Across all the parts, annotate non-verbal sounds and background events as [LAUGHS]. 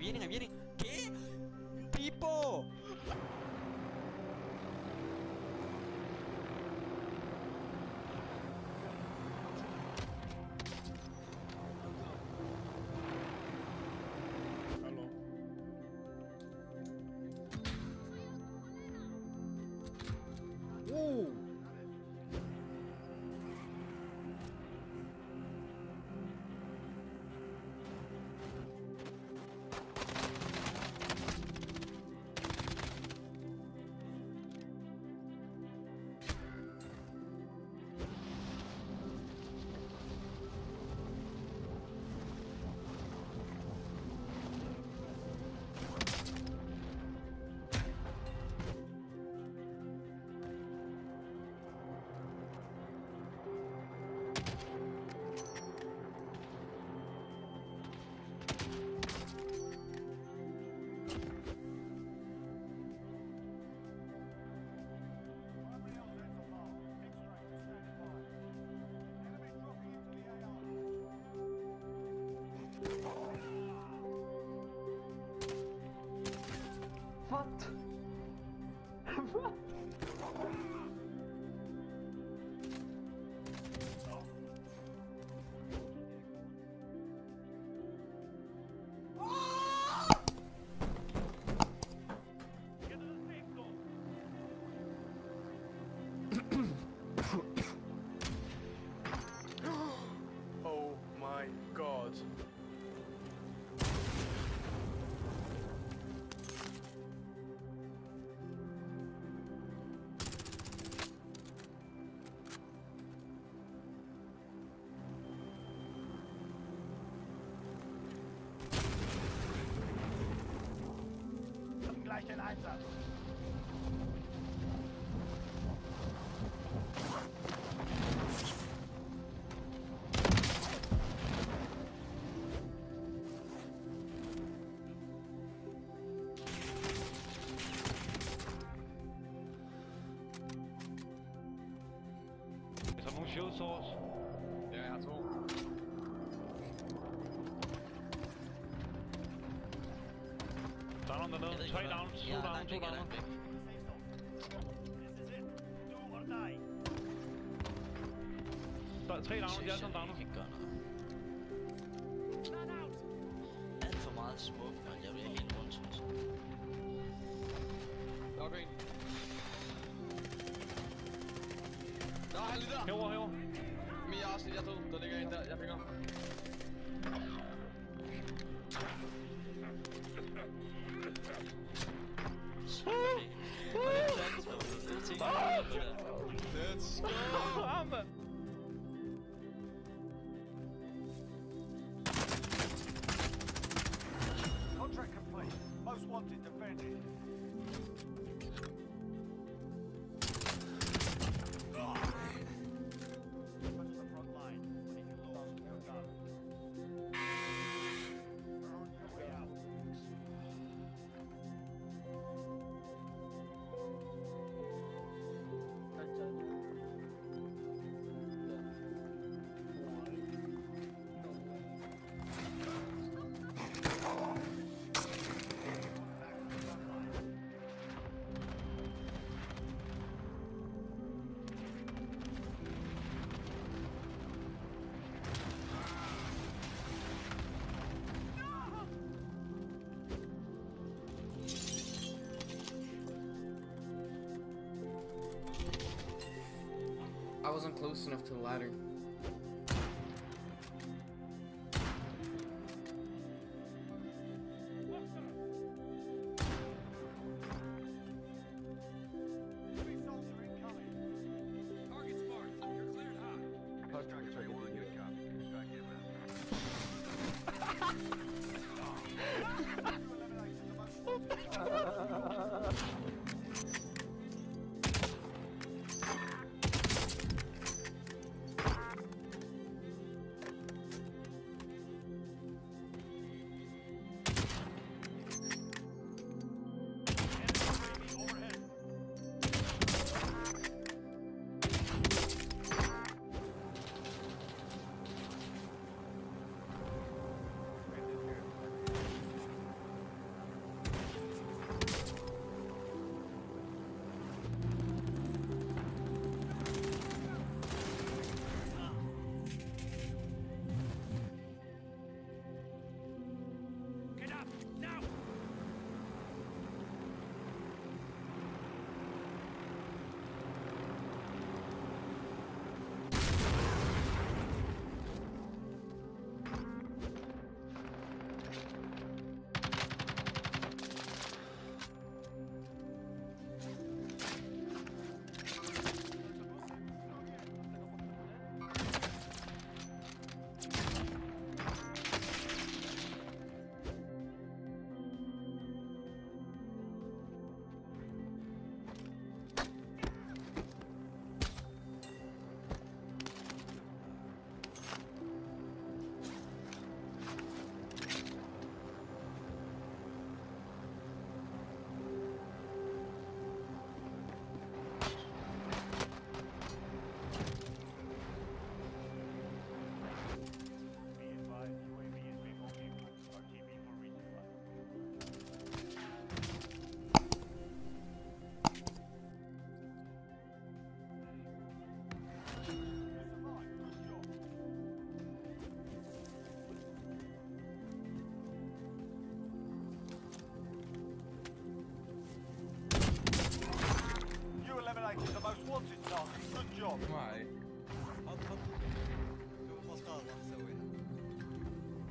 vienen, ahí vienen. Oh my god. Down dernede. Tre down, to down, to down. This is it. Do or die. Der tre down, de er alle sammen down. kan ikke gøre noget. Man out. Alt for meget smoke, man. Jeg bliver helt rundt. Nok en. Nå, han er lige der. Herover, herover. Men jeg også lige, jeg død. Der ligger en der. Jeg fik wasn't close enough to the ladder.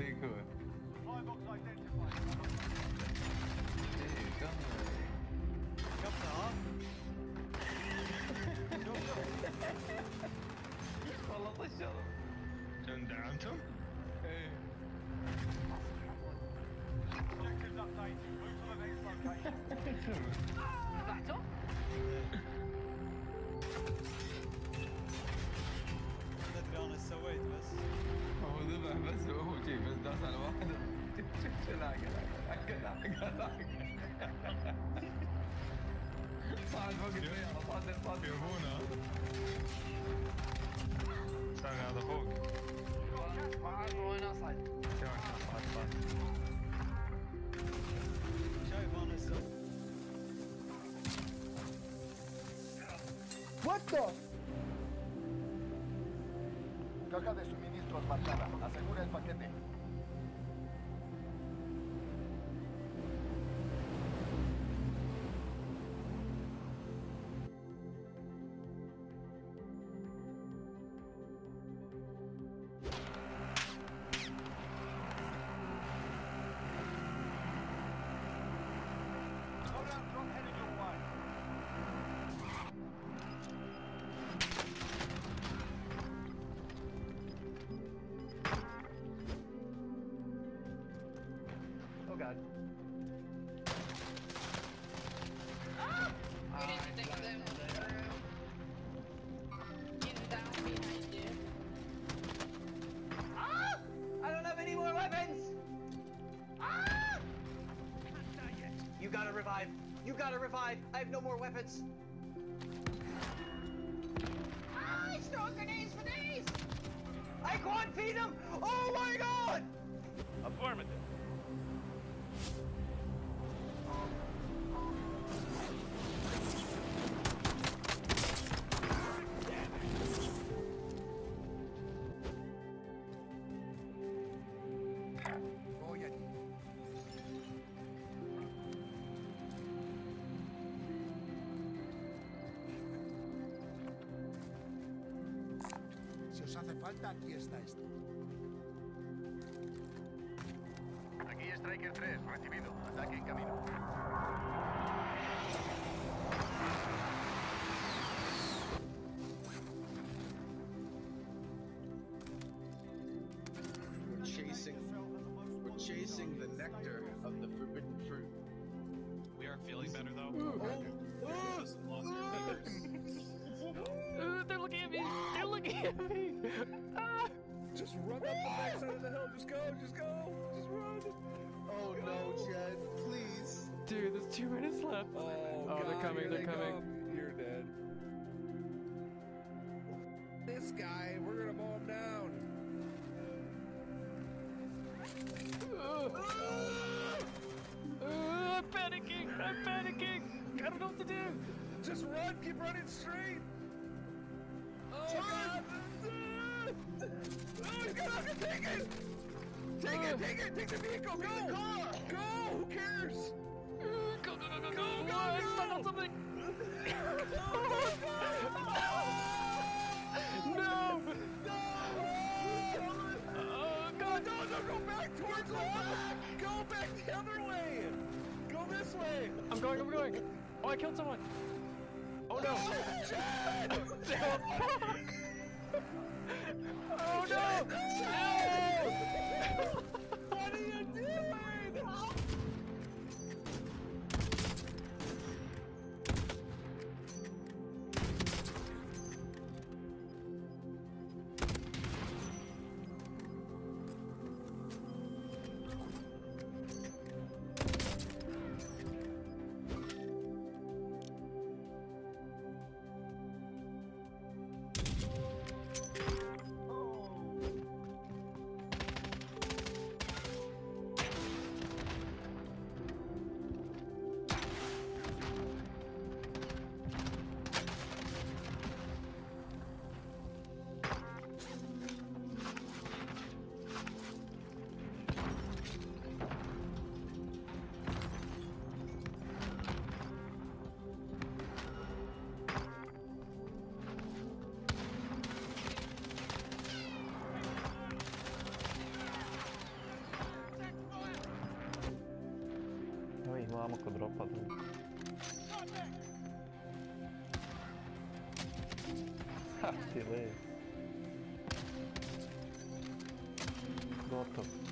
you could. Firebox identified. Hey, governor. Governor. Governor. Palatlaşalım. Sen de antım? Hey. Objectives updated. Move to the next location. Is that all? Galaga, galaga, galaga. Fan vad grym jag var, den var grym. Björnborna. Sargado Hawk. Fan vad nice. Ja, fan, fan. Kör ju bara nu så. What the? Caja de suministros marcada. Asegura el paquete. Revive. You gotta revive. I have no more weapons. Ah! He's throwing grenades for days! I can't feed him! Oh my god! Affirmative. Aquí está esto. Aquí Striker 3, recibido. Ataque en camino. We're chasing. The nectar of the forbidden fruit. We are feeling better though. Just lost your fingers. Uh, they're looking at me. They're looking at me. Just run up the backside of the hill. Just go. Just go. Just run. Oh no, Chad, please. Dude, there's two minutes left. Oh, Oh, they're coming, they're they coming. come. You're dead. This guy, we're gonna mow him down. Uh, I'm panicking. I'm panicking. I don't know what to do. Just run. Keep running straight. Oh God! [LAUGHS] Oh, he's got to take it. Take it. Take it. Take the vehicle. Go. Go. Who cares? Uh, Go, go, go, go, go. Go, go, Oh, I'm stuck on something. no. Oh, God. No, no, go back towards the Go back the other way. Go this way. I'm going, I'm going. Oh, I killed someone. Oh, no. Chad! [LAUGHS] [LAUGHS] Oh, no. No. Namık'ı drop atın. Ha, delay. Drop atın.